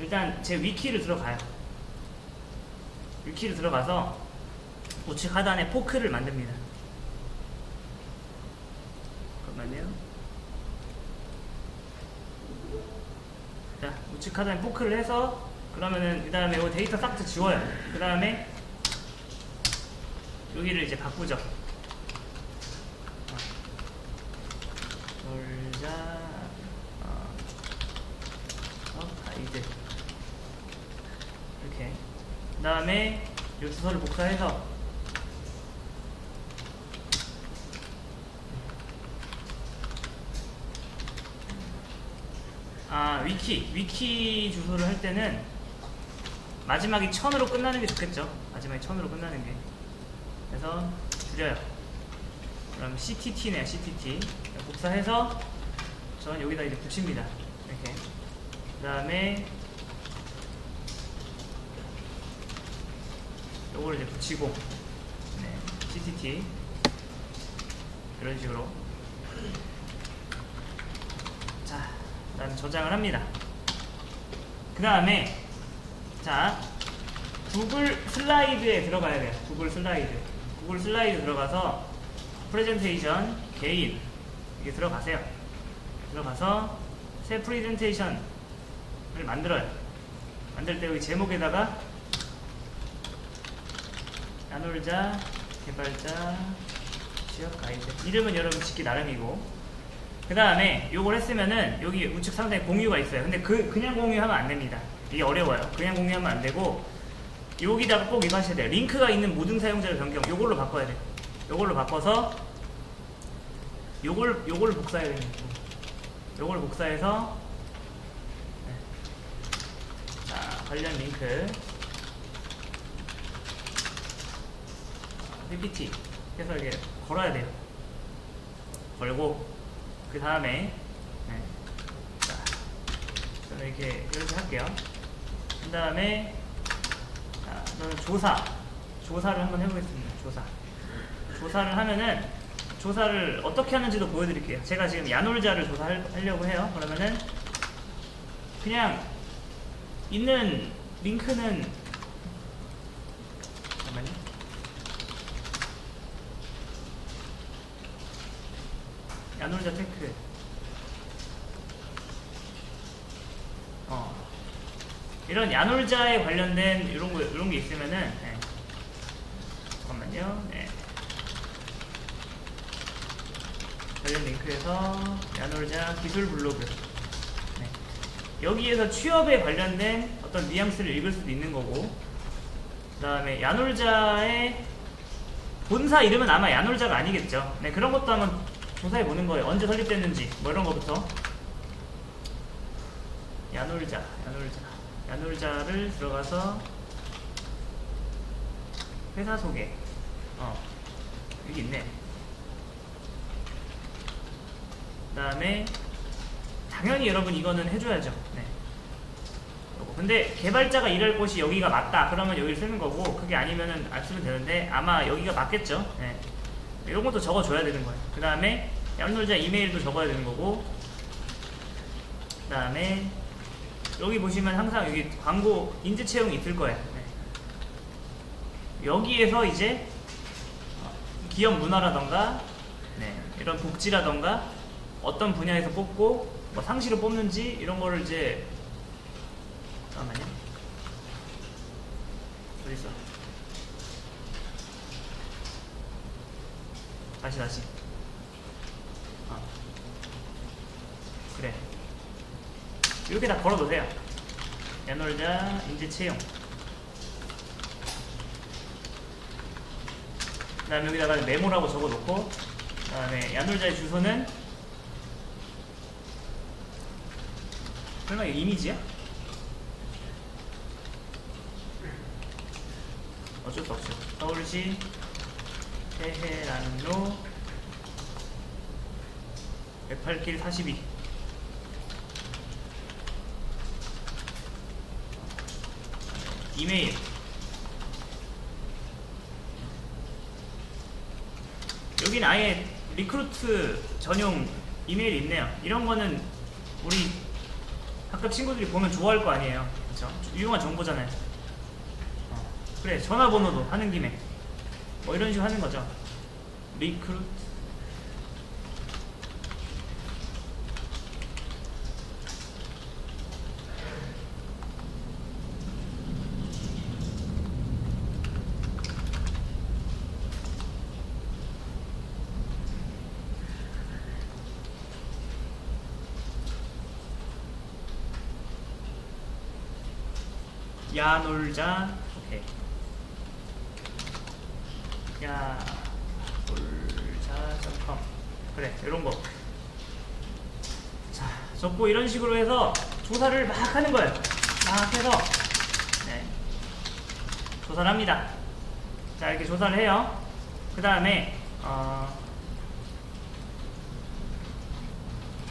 일단 제 위키를 들어가요. 위키를 들어가서 우측 하단에 포크를 만듭니다. 잠깐만요. 자, 우측 하단에 포크를 해서 그러면은 그 다음에 이 데이터 싹다 지워요. 그 다음에 여기를 이제 바꾸죠. 놀자 어, 어, 가이드 이렇게. 그 다음에 이 주소를 복사해서. 아 위키. 위키 주소를 할 때는 마지막이 천으로 끝나는 게 좋겠죠. 마지막이 천으로 끝나는 게. 그래서 줄여요. 그럼 CTT네요 CTT 복사해서 저는 여기다 이제 붙입니다. 이렇게. 그 다음에 요거를 이제 붙이고 네, CTT 이런 식으로. 자 그다음 저장을 합니다. 그 다음에 자 구글 슬라이드에 들어가야 돼요. 구글 슬라이드. 구글 슬라이드 들어가서 프레젠테이션 개인 이게 들어가세요. 들어가서 새 프레젠테이션을 만들어요. 만들 때 여기 제목에다가 야놀자 개발자 취업 가이드. 이름은 여러분 짓기 나름이고. 그 다음에 요걸 했으면은 여기 우측 상단에 공유가 있어요. 근데 그 그냥 공유하면 안 됩니다. 이게 어려워요. 그냥 공유하면 안 되고 여기다가 꼭 이거 하셔야 돼요. 링크가 있는 모든 사용자를 변경. 요걸로 바꿔야 돼요 요걸로 바꿔서 요걸 요걸 복사해야 됩니다 요걸 복사해서 네. 자 관련 링크 PPT 해서 이게 걸어야 돼요. 걸고 그 다음에 네. 자 저는 이렇게 이렇게 할게요. 그 다음에 자 저는 조사 조사를 한번 해보겠습니다. 조사 조사를 하면은 조사를 어떻게 하는지도 보여드릴게요. 제가 지금 야놀자를 조사하려고 해요. 그러면은 그냥 있는 링크는 잠깐만요. 야놀자 tech 어 이런 야놀자에 관련된 이런 거 이런 게 있으면은 네. 잠깐만요 네. 관련 링크에서 야놀자 기술 블로그 네. 여기에서 취업에 관련된 어떤 뉘앙스를 읽을 수도 있는 거고 그 다음에 야놀자의 본사 이름은 아마 야놀자가 아니겠죠 네 그런 것도 한번 조사해 보는 거예요. 언제 설립됐는지 뭐 이런 거부터 야놀자, 야놀자, 야놀자를 들어가서 회사 소개. 어 여기 있네. 그다음에 당연히 여러분 이거는 해줘야죠. 네. 근데 개발자가 일할 곳이 여기가 맞다. 그러면 여기를 쓰는 거고 그게 아니면은 안 쓰면 되는데 아마 여기가 맞겠죠. 네. 이런 것도 적어줘야 되는 거예요. 그 다음에 야놀자 이메일도 적어야 되는 거고 그 다음에 여기 보시면 항상 여기 광고 인지 채용이 있을 거예요. 네. 여기에서 이제 기업 문화라던가 네, 이런 복지라던가 어떤 분야에서 뽑고 뭐 상시로 뽑는지 이런 거를 이제 잠깐만요. 어디 있어? 다시 다시. 어. 그래. 이렇게 다 걸어놓으세요. 야놀자 인지 채용. 그 다음에 여기다가 메모라고 적어놓고 그 다음에 야놀자의 주소는? 설마 이거 이미지야? 어쩔 수 없죠 서울시 테헤란로 108길 42 이메일 여긴 아예 리크루트 전용 이메일이 있네요 이런 거는 우리 학교 친구들이 보면 좋아할 거 아니에요 그쵸? 유용한 정보잖아요. 어, 그래, 전화번호도 하는 김에. 뭐 이런 식으로 하는 거죠. recruit. 야 놀자 오케이 야 놀자.com 그래 이런 거. 자 적고 이런 식으로 해서 조사를 막 하는 거예요. 막 해서 네 조사를 합니다. 자 이렇게 조사를 해요. 그 다음에 어,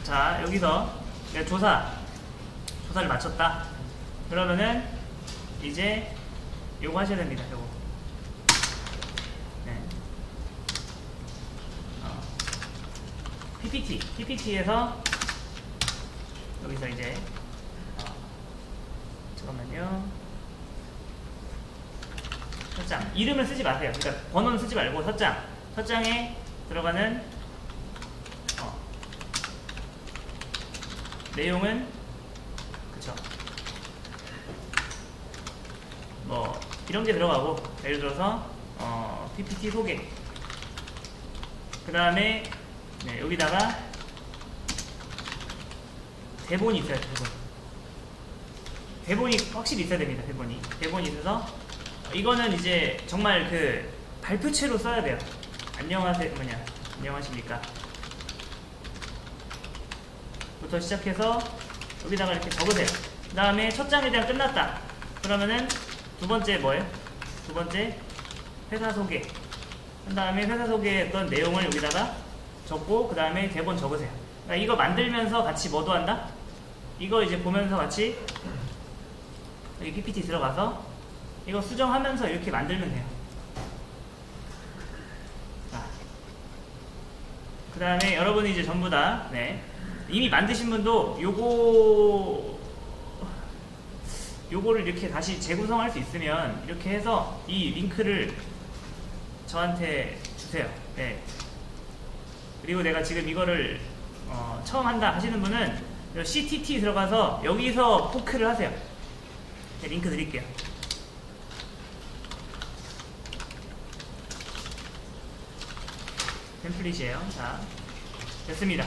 자 여기서 조사 조사를 마쳤다. 그러면은 이제 요거 하셔야 됩니다. 요거. 네. 어. PPT. PPT에서 여기서 이제 어. 잠깐만요. 첫장. 이름을 쓰지 마세요. 그러니까 번호는 쓰지 말고 첫장. 첫장에 들어가는 어. 내용은 그쵸. 뭐 이런 게 들어가고 예를 들어서 어, PPT 소개 그 다음에 네, 여기다가 대본이 있어요 대본. 대본이 확실히 있어야 됩니다 대본이. 대본이 있어서 이거는 이제 정말 그 발표체로 써야 돼요. 안녕하세요 뭐냐 안녕하십니까? 부터 시작해서 여기다가 이렇게 적으세요. 그 다음에 첫 장에 대한 끝났다. 그러면은 두 번째 뭐예요? 두 번째 회사 소개. 한 다음에 회사 소개했던 내용을 여기다가 적고 그 다음에 대본 적으세요 그러니까 이거 만들면서 같이 뭐도 한다? 이거 이제 보면서 같이 여기 PPT 들어가서 이거 수정하면서 이렇게 만들면 돼요 그 다음에 여러분이 이제 전부 다 네. 이미 만드신 분도 요거 요거를 이렇게 다시 재구성할 수 있으면 이렇게 해서 이 링크를 저한테 주세요. 네. 그리고 내가 지금 이거를 어, 처음 한다 하시는 분은 CTT 들어가서 여기서 포크를 하세요. 네, 링크 드릴게요. 템플릿이에요. 자, 됐습니다.